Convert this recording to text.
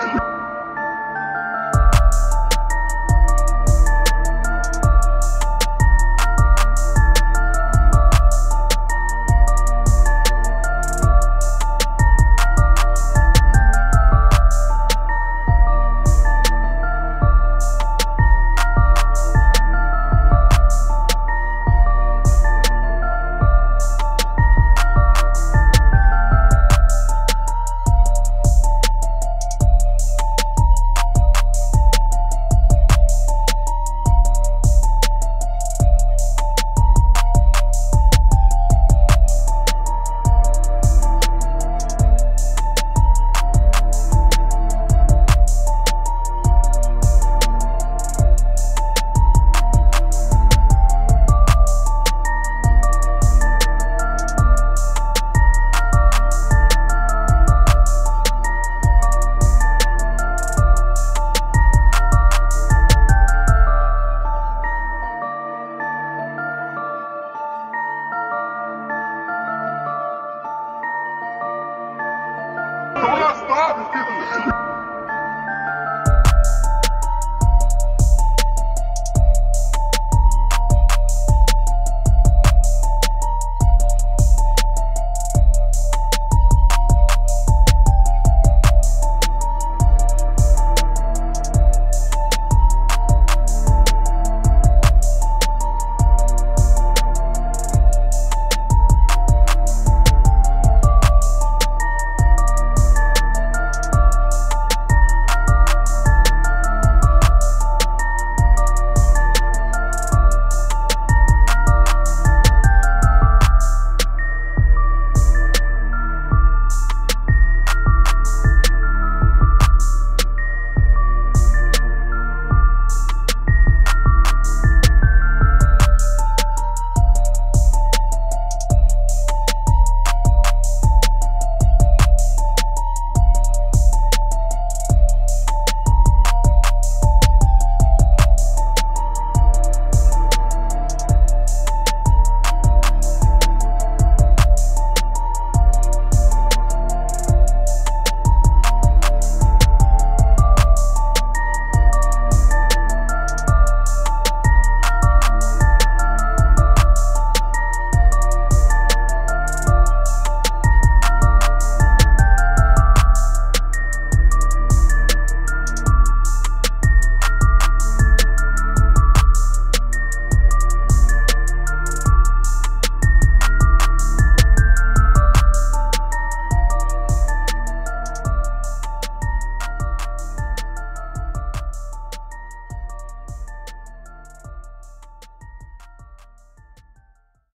you.